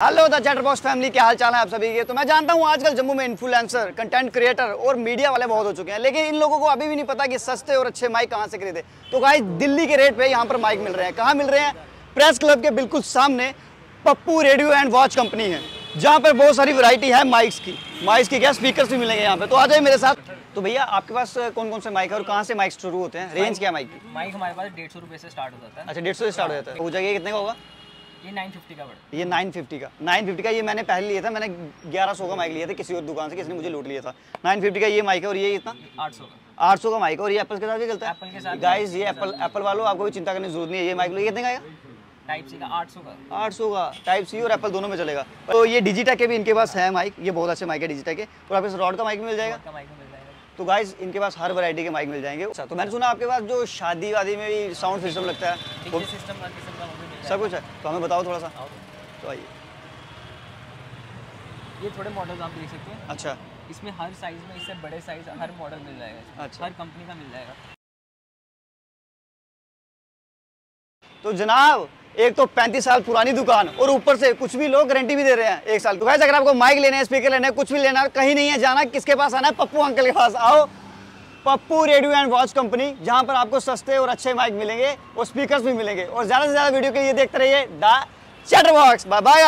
Hello the chatter box family क्या हाल चाल है आप सभी के? तो मैं जानता हूँ आजकल जम्मू में इन्फ्लुएंसर कंटेंट क्रिएटर और मीडिया वाले बहुत हो चुके हैं लेकिन इन लोगों को अभी भी नहीं पता कि सस्ते और अच्छे माइक कहाँ से खरीदे। तो गाइस दिल्ली के रेट पे यहाँ पर माइक मिल रहे हैं। कहाँ मिल रहे हैं? प्रेस क्लब के बिल्कुल सामने Pappu radio and watch company है जहाँ पर बहुत सारी वरायटी है माइक्स की। माइक्स की क्या स्पीकर भी मिलेंगे यहाँ पे। तो आ जाए मेरे साथ। तो भैया आपके पास कौन कौन से माइक है और कहाँ से माइक शुरू होते हैं? रेंज क्या माइक की? माइक हमारे पास डेढ़ सौ रुपये से स्टार्ट हो जाता है। अच्छा डेढ़ सौ से स्टार्ट हो जाता है। हो जाएगा कितने का होगा? ये नाइन फिफ्टी का पड़ता ये 950 का। 950 का ये मैंने पहले लिया था मैंने 1100 का माइक लिया था किसी और दुकान से किसी ने मुझे लूट लिया था। 950 का ये माइक है और ये इतना? है आठ सौ का। 800 का माइक और ये एप्पल के साथ भी चलता है? Apple के साथ गाइस ये एप्पल एप्पल वालों आपको भी चिंता करने की ज़रूरत नहीं है ये माइक लो। कितने का टाइप सी का आठ सौ का। 800 का। टाइप सी और एप्पल दोनों में चलेगा। तो ये डिजिटेक के भी इनके पास है माइक ये बहुत अच्छे माइक है डिजिटा के। और आपके रॉड का माइक मिल जाएगा। तो गाइस इनके पास हर वैरायटी के माइक मिल जाएँगे। अच्छा तो मैंने सुना आपके पास जो शादी वादी में भी साउंड सिस्टम लगता है वो सिस्टम सब कुछ है। तो हमें बताओ थोड़ा सा। तो आइए। ये थोड़े मॉडल्स आप देख सकते हैं। अच्छा। इसमें हर साइज़ में इससे बड़े साइज़ हर मॉडल मिल जाएगा अच्छा। हर कंपनी का मिल जाएगा। तो जनाब एक तो 35 साल पुरानी दुकान और ऊपर से कुछ भी लोग गारंटी भी दे रहे हैं एक साल तो वैसे अगर आपको माइक लेना है, स्पीकर लेना है, कुछ भी लेना कहीं नहीं है जाना, किसके पास आना है? पप्पू अंकल के पास। आओ। Pappu radio and watch company, जहाँ पर आपको सस्ते और अच्छे माइक मिलेंगे और स्पीकर भी मिलेंगे। और ज़्यादा से ज़्यादा वीडियो के लिए देखते रहिए the chatter box bye bye